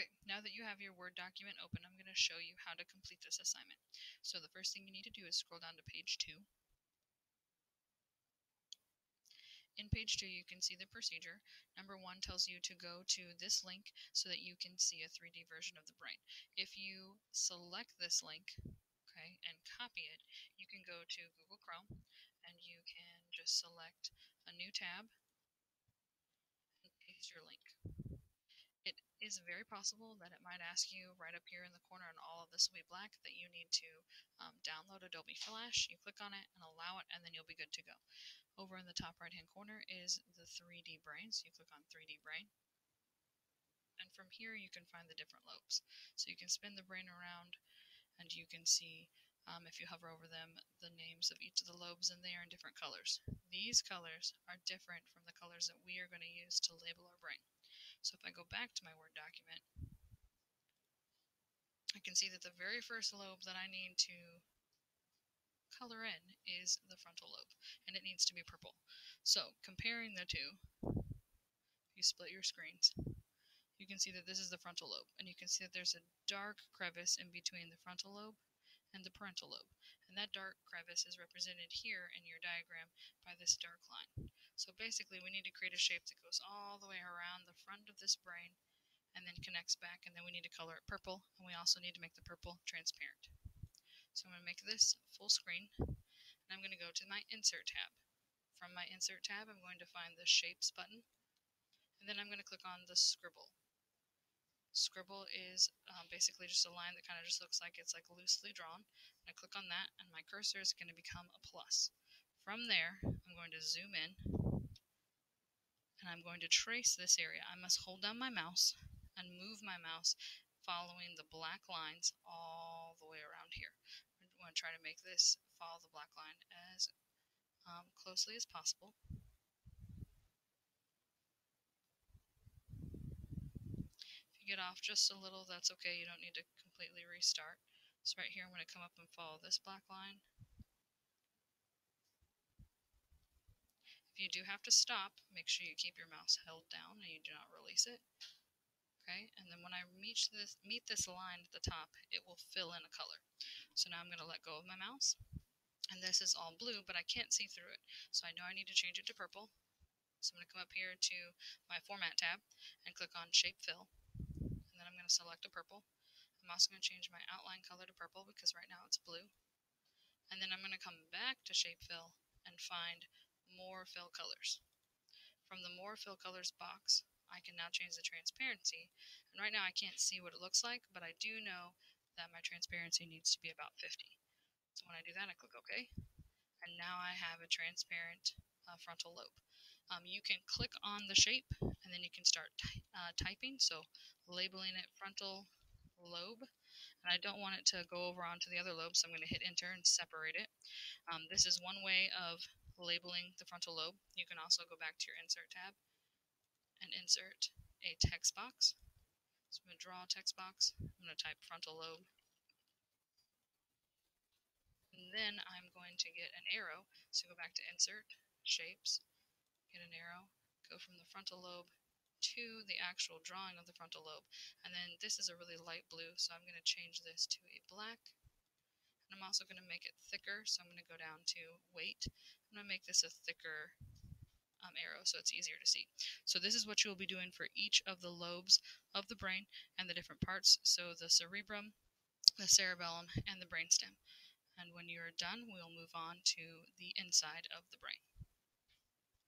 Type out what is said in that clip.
Okay, now that you have your Word document open, I'm going to show you how to complete this assignment. So the first thing you need to do is scroll down to page 2. In page 2, you can see the procedure. Number 1 tells you to go to this link so that you can see a 3D version of the brain. If you select this link, okay, and copy it, you can go to Google Chrome and you can just select a new tab and paste your link. Is very possible that it might ask you right up here in the corner and all of this will be black that you need to um, download Adobe Flash. You click on it and allow it and then you'll be good to go. Over in the top right hand corner is the 3D brain. So you click on 3D brain. And from here you can find the different lobes. So you can spin the brain around and you can see um, if you hover over them the names of each of the lobes and they are in different colors. These colors are different from the colors that we are going to use to label our brain. So if I go back to my Word document, I can see that the very first lobe that I need to color in is the frontal lobe, and it needs to be purple. So comparing the two, if you split your screens, you can see that this is the frontal lobe, and you can see that there's a dark crevice in between the frontal lobe and the parietal lobe. And that dark crevice is represented here in your diagram by this dark line. So basically we need to create a shape that goes all the way around the front of this brain and then connects back and then we need to color it purple and we also need to make the purple transparent. So I'm going to make this full screen and I'm going to go to my insert tab. From my insert tab I'm going to find the shapes button and then I'm going to click on the scribble. Scribble is um, basically just a line that kind of just looks like it's like loosely drawn. I click on that and my cursor is going to become a plus. From there, I'm going to zoom in and I'm going to trace this area. I must hold down my mouse and move my mouse following the black lines all the way around here. I'm going to try to make this follow the black line as um, closely as possible. Get off just a little, that's okay. You don't need to completely restart. So right here, I'm going to come up and follow this black line. If you do have to stop, make sure you keep your mouse held down and you do not release it. Okay, and then when I meet this, meet this line at the top, it will fill in a color. So now I'm going to let go of my mouse. And this is all blue, but I can't see through it. So I know I need to change it to purple. So I'm going to come up here to my Format tab and click on Shape Fill then I'm going to select a purple. I'm also going to change my outline color to purple because right now it's blue. And then I'm going to come back to Shape Fill and find More Fill Colors. From the More Fill Colors box, I can now change the transparency. And right now I can't see what it looks like, but I do know that my transparency needs to be about 50. So when I do that, I click OK. And now I have a transparent uh, frontal lobe. Um, you can click on the shape and then you can start uh, typing. So labeling it frontal lobe. And I don't want it to go over onto the other lobe, so I'm going to hit enter and separate it. Um, this is one way of labeling the frontal lobe. You can also go back to your insert tab and insert a text box. So I'm going to draw a text box. I'm going to type frontal lobe. And then I'm going to get an arrow. So go back to insert, shapes, get an arrow, go from the frontal lobe to the actual drawing of the frontal lobe. And then this is a really light blue, so I'm going to change this to a black. And I'm also going to make it thicker, so I'm going to go down to weight. I'm going to make this a thicker um, arrow so it's easier to see. So this is what you'll be doing for each of the lobes of the brain and the different parts. So the cerebrum, the cerebellum, and the brainstem. And when you're done, we'll move on to the inside of the brain.